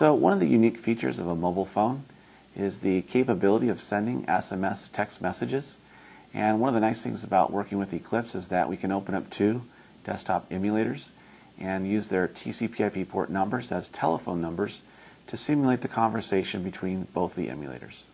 So one of the unique features of a mobile phone is the capability of sending SMS text messages. And one of the nice things about working with Eclipse is that we can open up two desktop emulators and use their TCP/IP port numbers as telephone numbers to simulate the conversation between both the emulators.